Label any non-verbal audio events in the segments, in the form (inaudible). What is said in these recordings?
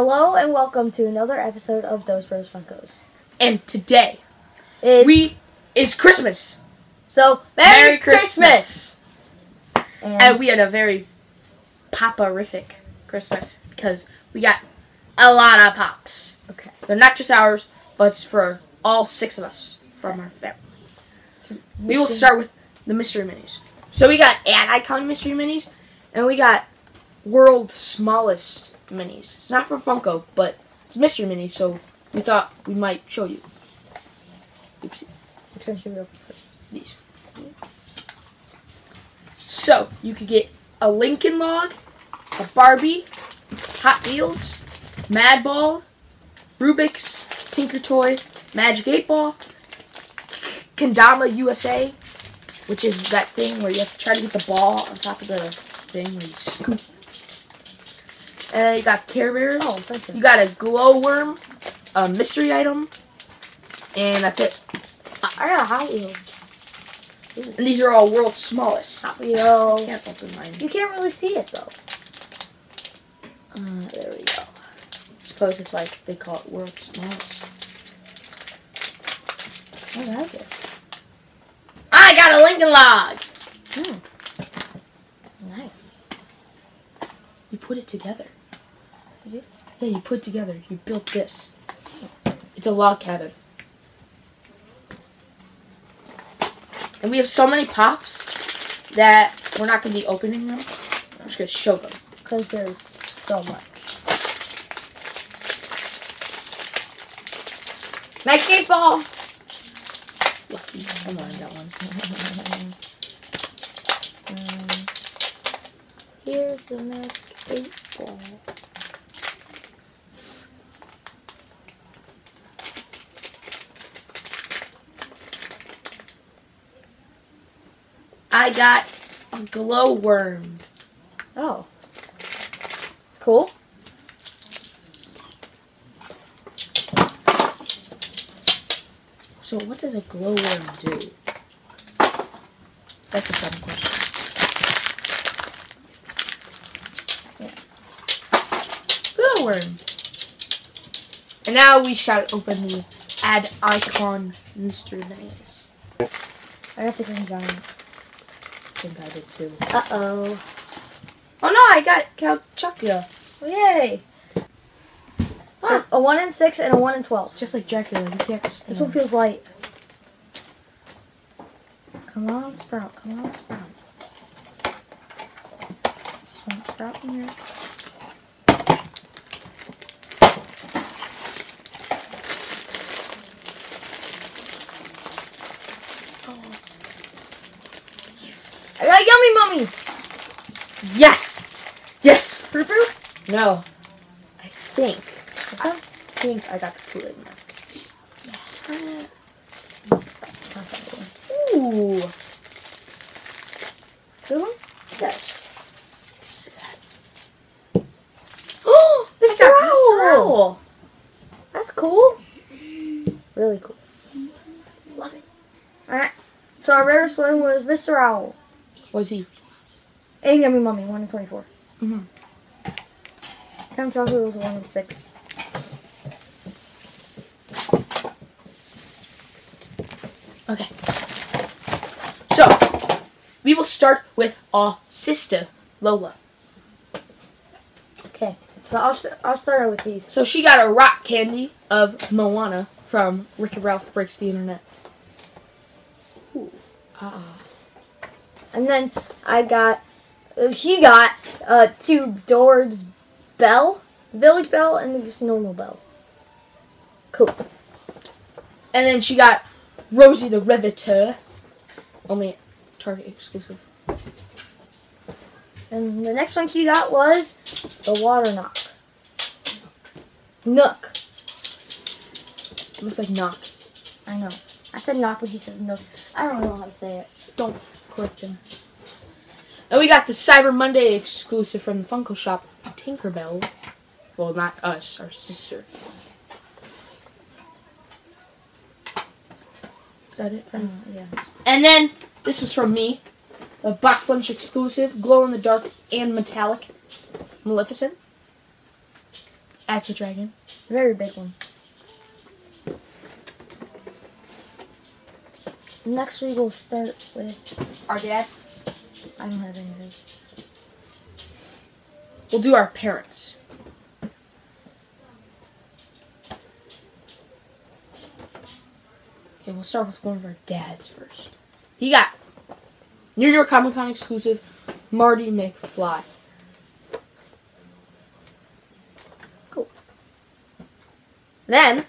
Hello and welcome to another episode of Dos Bros Funkos. And today It's, we is Christmas. so Merry, Christmas! And, And we had a very pop-rific Christmas because we got a lot of pops. okay, They're not just ours, but it's for all six of us from our family. We will start with the mystery minis. So we got ad icon mystery minis, and we got world's smallest minis. It's not from Funko, but it's mystery minis, so we thought we might show you. Oopsie, Which one should we open first? these. So you could get a Lincoln Log, a Barbie, Hot Wheels, Madball, Rubik's, Tinker Toy, Magic 8 Ball, Kendama USA, which is that thing where you have to try to get the ball on top of the thing where you scoop. And then you got Care Bears. Oh, thank you. You got a glow worm, a mystery item, and that's it. I got a Hot Wheels. And these are all world's smallest. Hot Wheels. Can't open mine. You can't really see it though. Uh, there we go. suppose it's why they call it world's smallest. I like it. I got a Lincoln Log. Mm. Nice. You put it together. You? Yeah, you put together. You built this. It's a log cabin. And we have so many pops that we're not going to be opening them. I'm just going to show them. Because there's so much. Nice skate ball. Lucky. Come on, got one. (laughs) Um, here's the Mac 8 ball. I got a glowworm. Oh. Cool. So what does a glowworm do? That's a fun question. Glowworm. And now we shall open the Ad Icon mystery minis. I got the green giant. I think I did too. Uh oh. Oh no, I got Count Chocula. Yay! So a 1 in 6 and a 1 in 12. Just like Dracula, can't This one feels light. Come on, Sprout. Come on, Sprout. Just want Sprout in here. I got Yummy Mummy! Yes! Yes! Frou? No. I think. I think I got the Kool-Aid one. Yes. Ooh. Good one? Yes. See that? Oh, (gasps) Mr. I Mr. Owl. Owl. That's cool. Really cool. Love it. Alright. So our rarest one was Mr. Owl. Was he? And Yummy Mummy, 1 in 24. Mhm. Count Chocula was 1 in 6. Okay. So, we will start with our sister, Lola. Okay. So I'll, st- I'll start out with these. So she got a rock candy of Moana from Wreck-It Ralph Breaks the Internet. Ooh. Ah. And then I got, uh, she got uh, two Dorbz Belle, Village Belle, and just normal Belle. Cool. And then she got Rosie the Riveter. Only Target exclusive. And the next one she got was the Water Knock. Nook. looks like knock. I know. I said knock, but he says nook. I don't know how to say it. Don't And we got the Cyber Monday exclusive from the Funko Shop, Tinkerbell. Well, not us, our sister. Is that it from? Uh, yeah. And then this was from me, a BoxLunch exclusive, glow in the dark and metallic, Maleficent. as the dragon. Very big one. Next we will start with Our dad. I don't have any of his. We'll do our parents. Okay, we'll start with one of our dads first. He got New York Comic Con exclusive Marty McFly. Cool. Then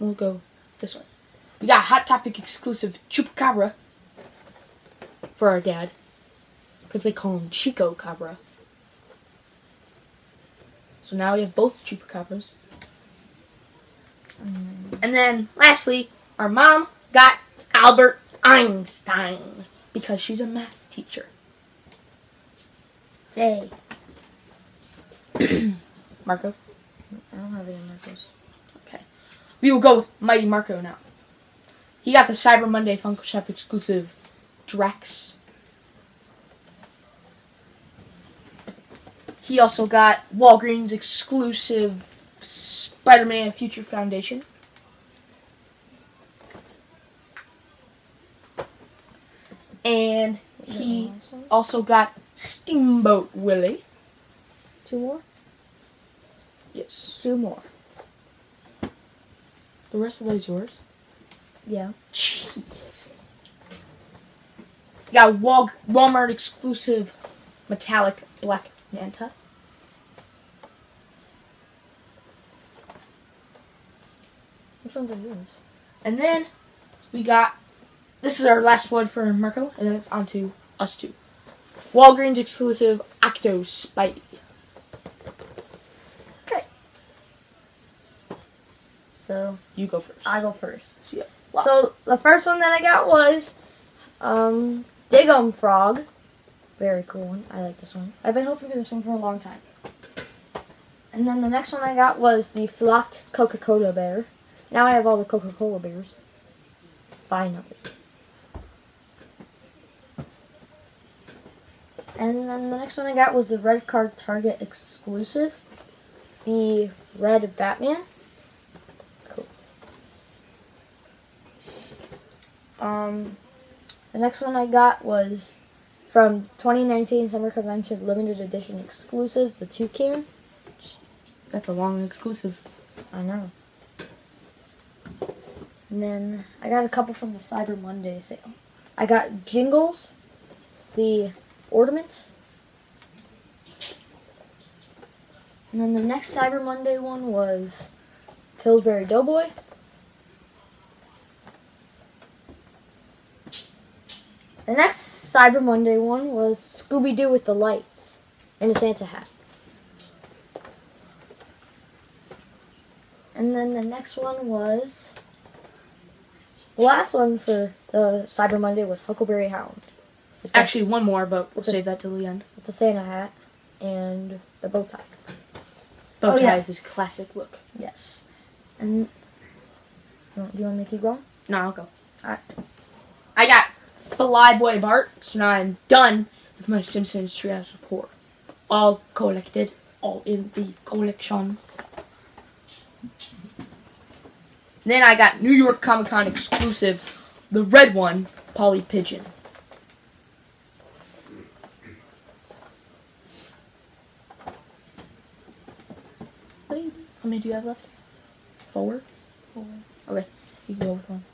we'll go this one. We got Hot Topic exclusive Chupacabra for our dad. Because they call him Chico Cabra. So now we have both Chupacabras. And then lastly, our mom got Albert Einstein. Because she's a math teacher. Hey, (coughs) Marco? I don't have any Marcos. Okay. We will go with Mighty Marco now. He got the Cyber Monday Funko Shop exclusive Drex. He also got Walgreens exclusive Spider Man Future Foundation. And he also got Steamboat Willie. Two more. Yes. Two more. The rest of those yours. Yeah. Jeez. Got Wal- Walmart exclusive metallic black Manta. Which ones are yours? And then we got this is our last one for Marco, and then it's on to us two. Walgreens exclusive Octo Spidey. Okay. So You go first. I go first. Yeah. So the first one that I got was um Dig'em Frog. Very cool one. I like this one. I've been hoping for this one for a long time. And then the next one I got was the flocked Coca-Cola bear. Now I have all the Coca-Cola bears. Finally. And then the next one I got was the Red Card Target exclusive. The Red Batman. Um, the next one I got was from 2019 Summer Convention Limited Edition exclusive, the Toucan. That's a long exclusive. I know. And then I got a couple from the Cyber Monday sale. I got Jingles, the ornament. And then the next Cyber Monday one was Pillsbury Doughboy. The next Cyber Monday one was Scooby Doo with the lights and a Santa hat. And then the next one was the last one for the Cyber Monday was Huckleberry Hound. With the, Actually, one more, but we'll save that till the end. with the Santa hat and the bow tie. Bow Oh, tie yeah. is his classic look. Yes. And oh, do you want me to keep going? No, I'll go. Alright. I got Flyboy Bart, so now I'm done with my Simpsons Treehouse of Horror. All collected, all in the collection. Then I got New York Comic Con exclusive, the red one, Polly Pigeon. Baby. How many do you have left? Four? Four? Okay, you can go with one.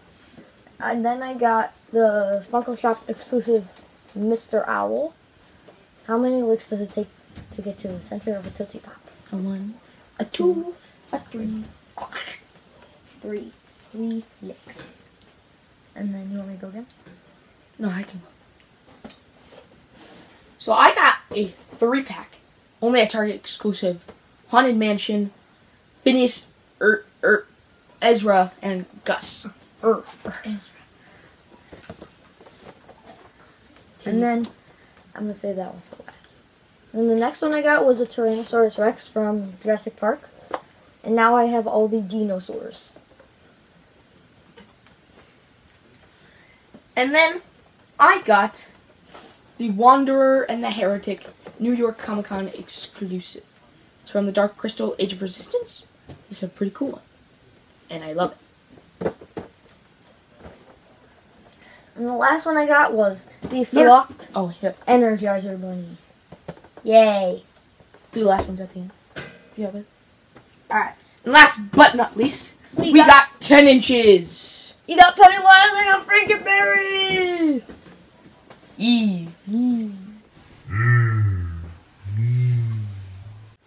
And then I got the Funko Shop's exclusive Mr. Owl. How many licks does it take to get to the center of a Tootsie Pop? A one, a two, a three. Three. Three licks. And then you want me to go again? No, I can. So I got a three pack, only a Target exclusive, Haunted Mansion, Phineas, er, er, Ezra, and Gus. Er. And then I'm gonna save that one for last. And the next one I got was a Tyrannosaurus Rex from Jurassic Park. And now I have all the dinosaurs. And then I got the Wanderer and the Heretic New York Comic Con exclusive. It's from the Dark Crystal Age of Resistance. This is a pretty cool one. And I love it. And the last one I got was the. Flocked Oh, yeah. Energizer Bunny. Yay. Do the last ones at the end. Together. Alright. And last but not least, We we, got- got, 10 inches. You got Pennywise, I got Frankenberry! E.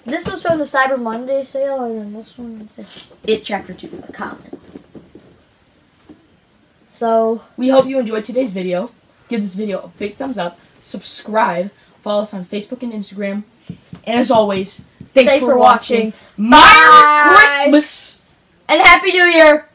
This was from the Cyber Monday sale, and then this one is It Chapter 2. a common. So we hope you enjoyed today's video. Give this video a big thumbs up. Subscribe. Follow us on Facebook and Instagram. And as always, thanks, thanks for, for, watching. watching. Merry Christmas and Happy New Year.